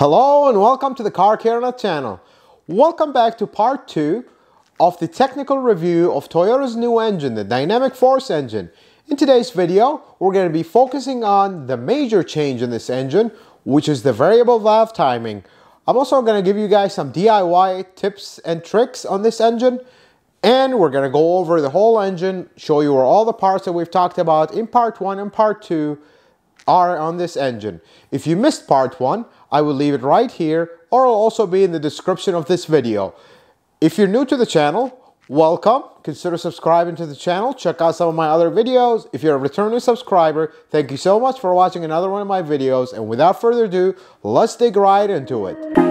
Hello and welcome to the Car Care channel. Welcome back to part 2 of the technical review of Toyota's new engine, the Dynamic Force engine. In today's video, we're going to be focusing on the major change in this engine, which is the variable valve timing. I'm also going to give you guys some DIY tips and tricks on this engine, and we're going to go over the whole engine, show you all the parts that we've talked about in part 1 and part 2 are on this engine. If you missed part 1, I will leave it right here or it'll also be in the description of this video. If you're new to the channel, welcome. Consider subscribing to the channel. Check out some of my other videos. If you're a returning subscriber, thank you so much for watching another one of my videos. And without further ado, let's dig right into it.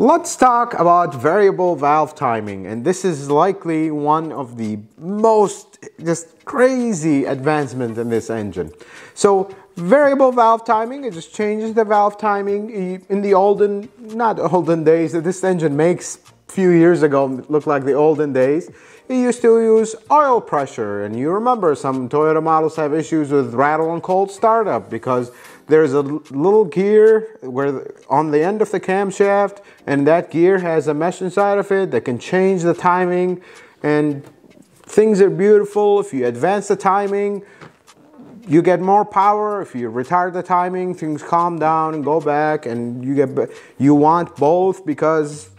Let's talk about variable valve timing and this is likely one of the most just crazy advancements in this engine. So variable valve timing, it just changes the valve timing in the olden, not olden days that this engine makes a few years ago look like the olden days. It used to use oil pressure and you remember some Toyota models have issues with rattle and cold startup because there's a little gear where on the end of the camshaft and that gear has a mesh inside of it that can change the timing. And things are beautiful. If you advance the timing you get more power. If you retard the timing things calm down and go back and you get you want both because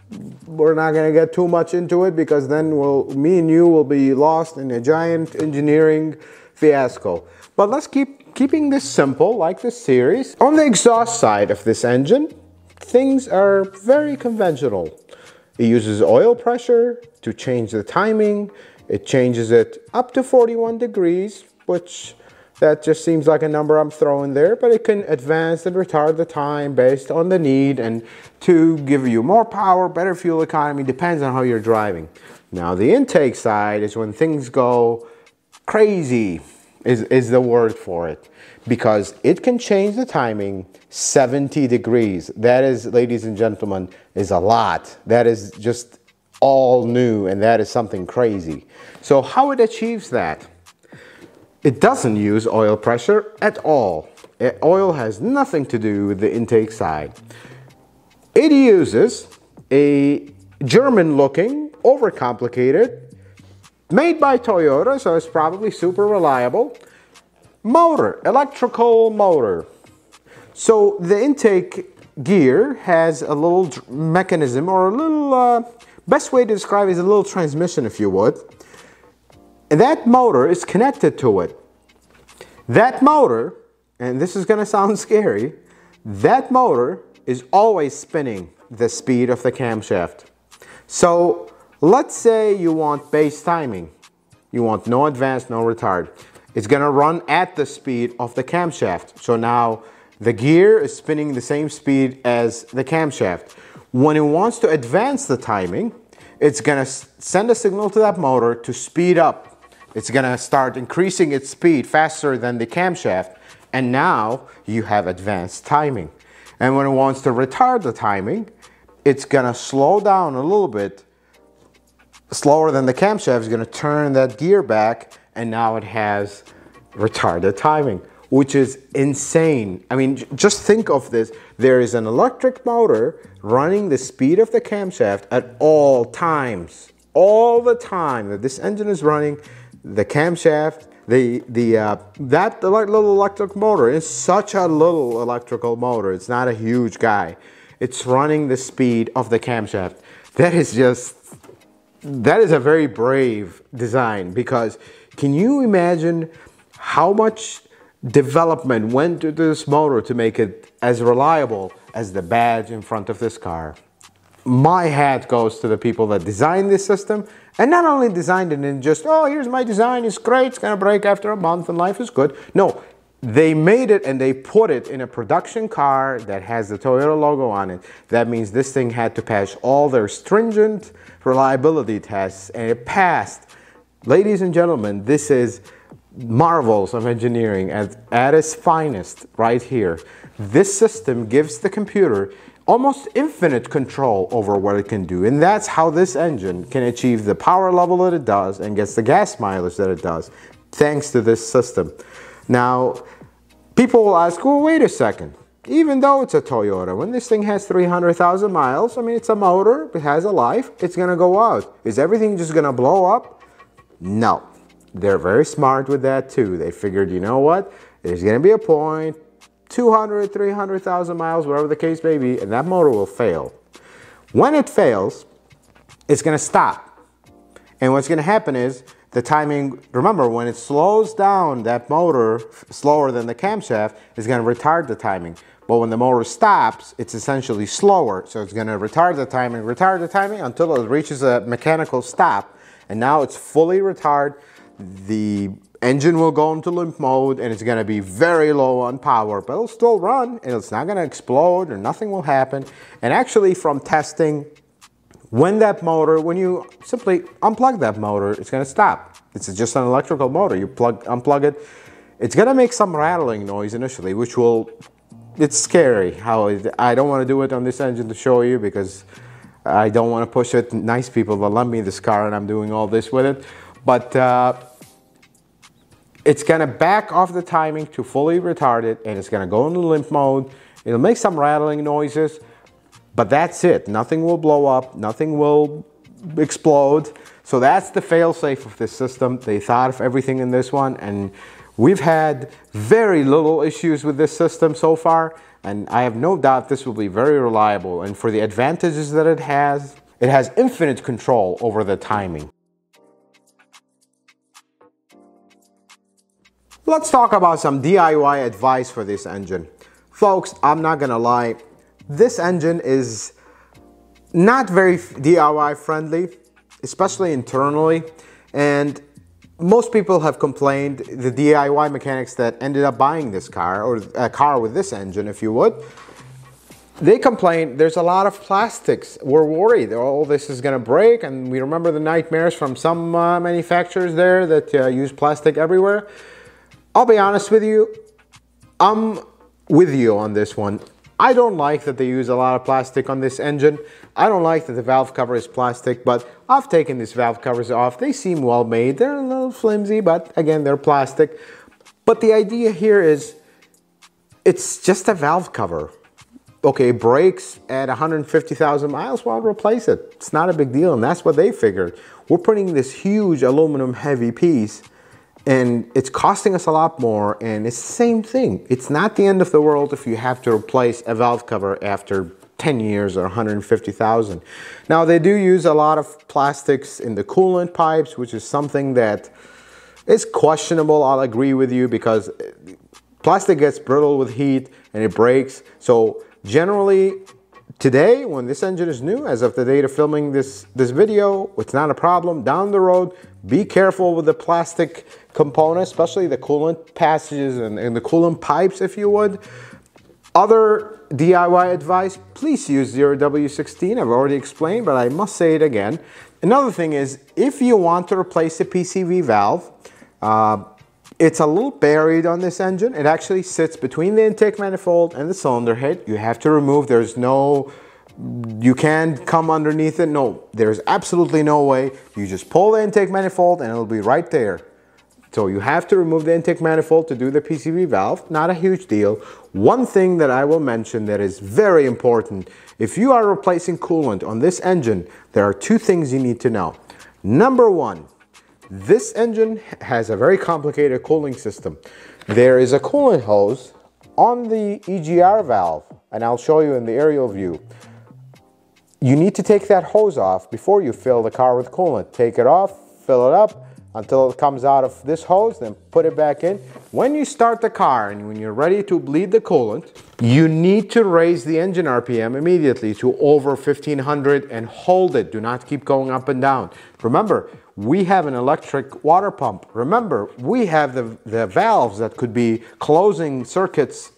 we're not going to get too much into it because then we'll me and you will be lost in a giant engineering fiasco. But let's keep keeping this simple like this series. On the exhaust side of this engine, things are very conventional. It uses oil pressure to change the timing. It changes it up to 41 degrees, which that just seems like a number I'm throwing there, but it can advance and retard the time based on the need and to give you more power, better fuel economy, depends on how you're driving. Now the intake side is when things go crazy is, is the word for it because it can change the timing 70 degrees. That is, ladies and gentlemen, is a lot. That is just all new and that is something crazy. So how it achieves that? It doesn't use oil pressure at all. Uh, oil has nothing to do with the intake side. It uses a German looking, overcomplicated Made by Toyota, so it's probably super reliable. Motor, electrical motor. So the intake gear has a little mechanism or a little, uh, best way to describe is a little transmission if you would. And that motor is connected to it. That motor, and this is gonna sound scary, that motor is always spinning the speed of the camshaft. So Let's say you want base timing. You want no advance, no retard. It's gonna run at the speed of the camshaft. So now the gear is spinning the same speed as the camshaft. When it wants to advance the timing, it's gonna send a signal to that motor to speed up. It's gonna start increasing its speed faster than the camshaft. And now you have advanced timing. And when it wants to retard the timing, it's gonna slow down a little bit slower than the camshaft is going to turn that gear back and now it has retarded timing which is insane. I mean, just think of this. There is an electric motor running the speed of the camshaft at all times. All the time that this engine is running, the camshaft, the, the, uh, that little electric motor is such a little electrical motor. It's not a huge guy. It's running the speed of the camshaft. That is just that is a very brave design because can you imagine how much development went into this motor to make it as reliable as the badge in front of this car? My hat goes to the people that designed this system and not only designed it and just, oh, here's my design, it's great, it's gonna break after a month and life is good. No, they made it and they put it in a production car that has the Toyota logo on it. That means this thing had to pass all their stringent reliability tests and it passed. Ladies and gentlemen, this is marvels of engineering at, at its finest right here. This system gives the computer almost infinite control over what it can do. And that's how this engine can achieve the power level that it does and gets the gas mileage that it does, thanks to this system. Now, people will ask, well, wait a second. Even though it's a Toyota, when this thing has 300,000 miles, I mean, it's a motor, it has a life, it's gonna go out. Is everything just gonna blow up? No. They're very smart with that too. They figured, you know what? There's gonna be a point, 200, 300,000 miles, whatever the case may be, and that motor will fail. When it fails, it's gonna stop. And what's gonna happen is the timing, remember when it slows down that motor slower than the camshaft, is gonna retard the timing. But when the motor stops, it's essentially slower. So it's gonna retard the timing, retard the timing until it reaches a mechanical stop. And now it's fully retarded. The engine will go into limp mode and it's gonna be very low on power, but it'll still run and it's not gonna explode or nothing will happen. And actually from testing, when that motor, when you simply unplug that motor, it's gonna stop. It's just an electrical motor. You plug, unplug it. It's gonna make some rattling noise initially, which will, it's scary how, it, I don't wanna do it on this engine to show you because I don't wanna push it. Nice people will lend me this car and I'm doing all this with it. But uh, it's gonna back off the timing to fully retarded and it's gonna go into limp mode. It'll make some rattling noises, but that's it. Nothing will blow up, nothing will explode. So that's the fail-safe of this system. They thought of everything in this one and we've had very little issues with this system so far and I have no doubt this will be very reliable and for the advantages that it has, it has infinite control over the timing. Let's talk about some DIY advice for this engine. Folks, I'm not gonna lie, this engine is not very DIY friendly, especially internally. And most people have complained, the DIY mechanics that ended up buying this car, or a car with this engine, if you would, they complain there's a lot of plastics. We're worried all this is going to break, and we remember the nightmares from some uh, manufacturers there that uh, use plastic everywhere. I'll be honest with you, I'm with you on this one. I don't like that they use a lot of plastic on this engine. I don't like that the valve cover is plastic, but I've taken these valve covers off. They seem well made. They're a little flimsy, but again, they're plastic. But the idea here is it's just a valve cover. Okay, it breaks at 150,000 miles, well, I'll replace it. It's not a big deal, and that's what they figured. We're putting this huge aluminum heavy piece and it's costing us a lot more and it's the same thing. It's not the end of the world if you have to replace a valve cover after 10 years or 150,000. Now they do use a lot of plastics in the coolant pipes, which is something that is questionable, I'll agree with you, because plastic gets brittle with heat and it breaks. So generally, today, when this engine is new, as of the date of filming this, this video, it's not a problem. Down the road, be careful with the plastic component, especially the coolant passages and, and the coolant pipes, if you would. Other DIY advice, please use 0W16. I've already explained, but I must say it again. Another thing is, if you want to replace the PCV valve, uh, it's a little buried on this engine. It actually sits between the intake manifold and the cylinder head. You have to remove, there's no you can't come underneath it. No, there's absolutely no way. You just pull the intake manifold and it'll be right there. So you have to remove the intake manifold to do the PCV valve. Not a huge deal. One thing that I will mention that is very important, if you are replacing coolant on this engine, there are two things you need to know. Number one, this engine has a very complicated cooling system. There is a coolant hose on the EGR valve, and I'll show you in the aerial view. You need to take that hose off before you fill the car with coolant. Take it off, fill it up until it comes out of this hose, then put it back in. When you start the car and when you're ready to bleed the coolant, you need to raise the engine RPM immediately to over 1500 and hold it. Do not keep going up and down. Remember, we have an electric water pump. Remember, we have the, the valves that could be closing circuits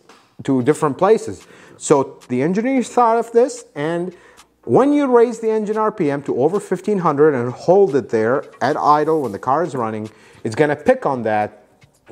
to different places. So the engineers thought of this and when you raise the engine RPM to over 1500 and hold it there at idle when the car is running, it's gonna pick on that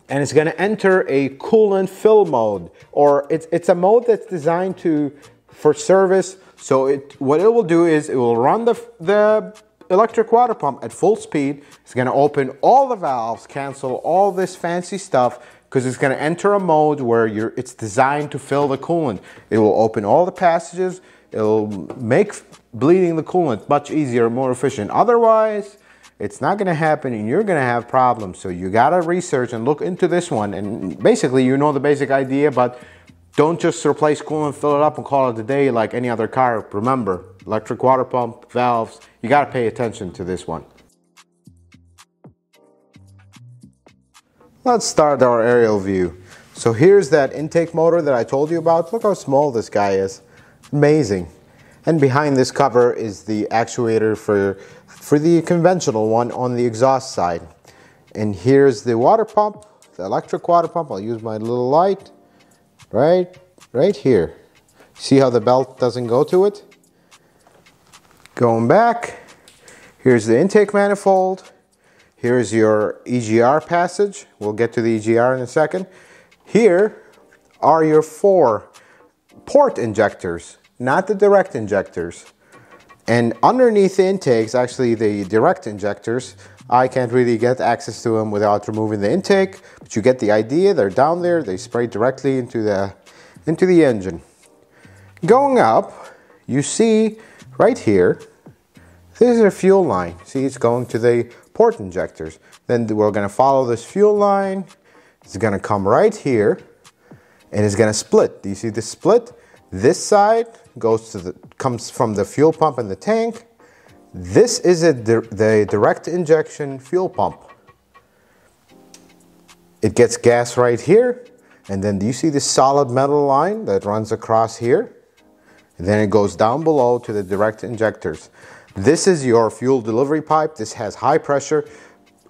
and it's gonna enter a coolant fill mode or it's, it's a mode that's designed to for service. So it, what it will do is it will run the, the electric water pump at full speed. It's gonna open all the valves, cancel all this fancy stuff, because it's gonna enter a mode where you're, it's designed to fill the coolant. It will open all the passages, it'll make bleeding the coolant much easier, more efficient. Otherwise, it's not gonna happen and you're gonna have problems. So you gotta research and look into this one. And basically, you know the basic idea, but don't just replace coolant, fill it up and call it a day like any other car. Remember, electric water pump, valves, you gotta pay attention to this one. Let's start our aerial view. So here's that intake motor that I told you about. Look how small this guy is. Amazing. And behind this cover is the actuator for, for the conventional one on the exhaust side. And here's the water pump, the electric water pump. I'll use my little light right, right here. See how the belt doesn't go to it? Going back, here's the intake manifold. Here's your EGR passage. We'll get to the EGR in a second. Here are your four port injectors, not the direct injectors. And underneath the intakes, actually the direct injectors, I can't really get access to them without removing the intake, but you get the idea. They're down there, they spray directly into the, into the engine. Going up, you see right here, this is a fuel line. See, it's going to the port injectors. Then we're gonna follow this fuel line. It's gonna come right here and it's gonna split. Do you see the split? This side goes to the, comes from the fuel pump and the tank. This is a di the direct injection fuel pump. It gets gas right here. And then do you see this solid metal line that runs across here? And then it goes down below to the direct injectors. This is your fuel delivery pipe. This has high pressure.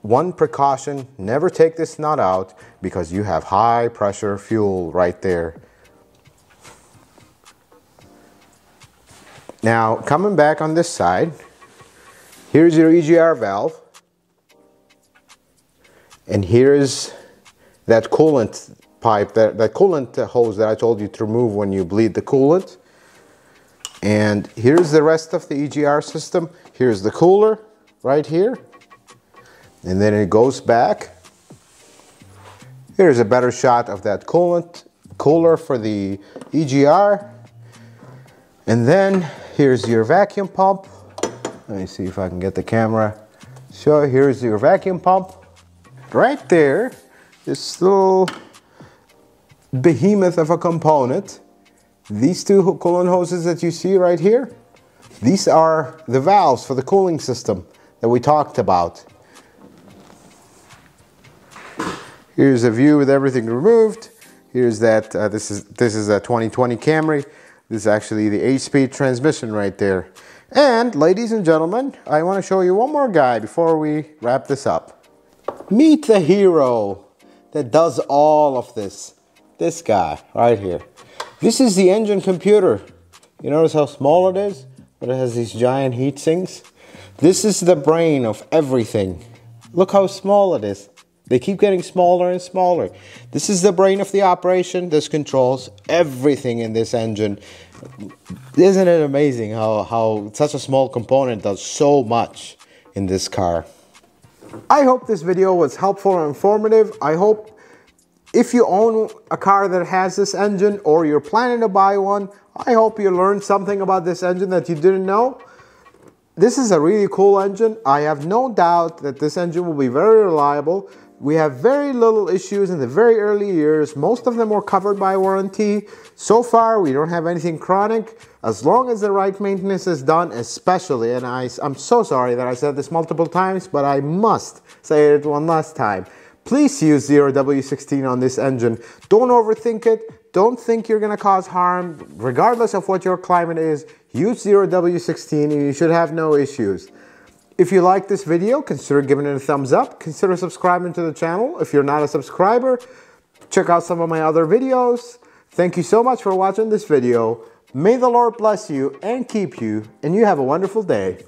One precaution, never take this nut out because you have high pressure fuel right there. Now, coming back on this side, Here's your EGR valve. And here's that coolant pipe, that, that coolant hose that I told you to remove when you bleed the coolant. And here's the rest of the EGR system. Here's the cooler right here. And then it goes back. Here's a better shot of that coolant cooler for the EGR. And then here's your vacuum pump. Let me see if I can get the camera. So here's your vacuum pump. Right there, this little behemoth of a component. These two coolant hoses that you see right here, these are the valves for the cooling system that we talked about. Here's a view with everything removed. Here's that, uh, this, is, this is a 2020 Camry. This is actually the 8-speed transmission right there. And ladies and gentlemen, I want to show you one more guy before we wrap this up. Meet the hero that does all of this. This guy right here. This is the engine computer. You notice how small it is? But it has these giant heat sinks. This is the brain of everything. Look how small it is. They keep getting smaller and smaller. This is the brain of the operation. This controls everything in this engine. Isn't it amazing how, how such a small component does so much in this car? I hope this video was helpful and informative. I hope if you own a car that has this engine or you're planning to buy one, I hope you learned something about this engine that you didn't know. This is a really cool engine. I have no doubt that this engine will be very reliable. We have very little issues in the very early years. Most of them were covered by warranty. So far, we don't have anything chronic. As long as the right maintenance is done, especially, and I, I'm so sorry that I said this multiple times, but I must say it one last time. Please use 0W16 on this engine. Don't overthink it. Don't think you're gonna cause harm. Regardless of what your climate is, use 0W16 and you should have no issues. If you like this video, consider giving it a thumbs up. Consider subscribing to the channel. If you're not a subscriber, check out some of my other videos. Thank you so much for watching this video. May the Lord bless you and keep you, and you have a wonderful day.